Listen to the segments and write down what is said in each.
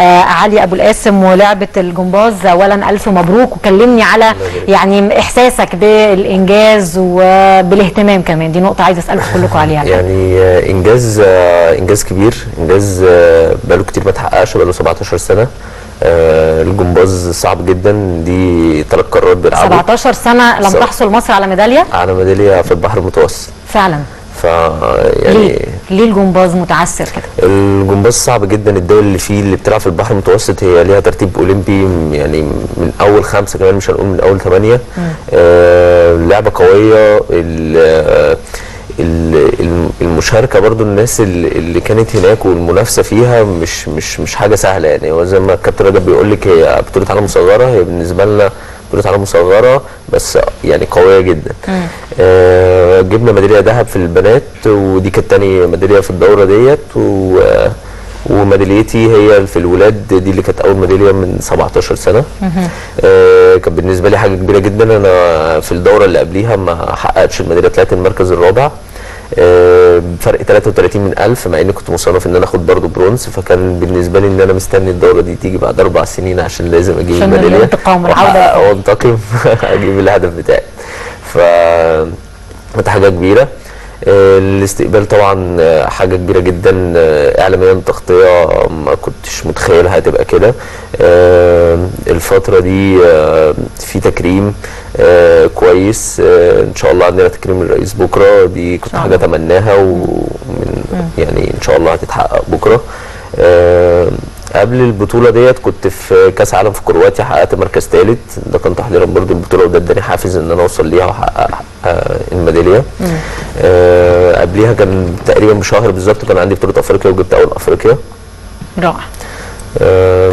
آه علي أبو القاسم ولعبة الجمباز. اولا ألف مبروك وكلمني على يعني إحساسك بالإنجاز وبالاهتمام كمان. دي نقطة عايزه أسألكم كلكم عليها. يعني آه، إنجاز آه، إنجاز كبير. إنجاز بقاله كتير ما اتحققش بقاله 17 سنة. آه، الجمباز صعب جدا. دي ثلاث قارات بيلعبوا. 17 سنة لم. تحصل مصر على ميدالية؟ على ميدالية في البحر المتوسط. فعلا. ف يعني ليه؟ ليه الجمباز متعثر كده؟ الجمباز صعب جدا الدول اللي فيه اللي بتلعب في البحر المتوسط هي ليها ترتيب أولمبي يعني من أول خمسة كمان مش هنقول من أول ثمانية. آه لعبة قوية. ال- آه، ال- الم- المشاركة برضو الناس اللي كانت هناك والمنافسة فيها مش مش مش حاجة سهلة يعني. زي ما الكابتن رجب بيقول لك هي بطولة عالم مصغره هي بالنسبة لنا بطولة عالم مصغره بس يعني قوية جدا. آه جبنا ميدالية ذهب في البنات ودي كانت تاني ميدالية في الدورة ديت و وميداليتي هي في الولاد دي اللي كانت أول ميدالية من 17 سنة. آه كانت بالنسبة لي حاجة كبيرة جدا أنا في الدورة اللي قبليها ما حققتش الميدالية طلعت المركز الرابع. آه، بفرق 33 من 1000 مع إني كنت مصنف إن أنا آخد برضه برونز فكان بالنسبة لي إن أنا مستني الدورة دي تيجي بعد أربع سنين عشان لازم أجيب عشان الميداليه وأنتقم أجيب الهدف بتاعي. ف كانت حاجة كبيرة. آه، الاستقبال طبعا آه، حاجة كبيرة جدا آه، اعلاميا تغطية ما كنتش متخيلها هتبقى كده. الفترة دي في تكريم كويس. إن شاء الله عندنا تكريم الرئيس بكرة. دي كنت حاجة. أتمناها ومن يعني إن شاء الله هتتحقق بكرة. قبل البطولة ديت كنت في كأس عالم في كرواتيا حققت مركز ثالث ده كان تحضيرا برضو البطولة وده اداني حافز إن أنا أوصل ليها وأحقق آه، الميدالية. آه، قبليها كان تقريبا بشهر بالظبط كان عندي بطولة أفريقيا وجبت أول أفريقيا. رائع.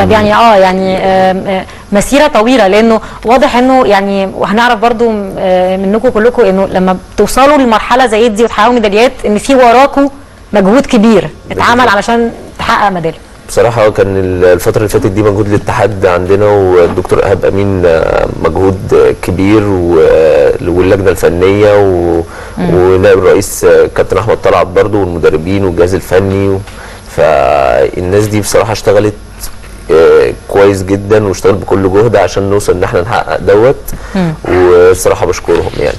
طب يعني آه يعني آه، مسيرة طويلة لأنه واضح إنه يعني وهنعرف برضو آه، منكم كلكم إنه لما بتوصلوا لمرحلة زي دي وتحققوا ميداليات إن في وراكم مجهود كبير. اتعمل. علشان تحقق ميداليه بصراحة كان ال- الفترة اللي فاتت دي مجهود الاتحاد عندنا والدكتور إيهاب أمين آه، مجهود كبير آه، واللجنة الفنية و- ونائب الرئيس آه، كابتن أحمد طلعت برضو والمدربين والجهاز الفني و- فالناس دي بصراحة اشتغلت كويس جدا واشتغلت بكل جهد عشان نوصل إن إحنا نحقق دوت. وصراحة بشكرهم يعني.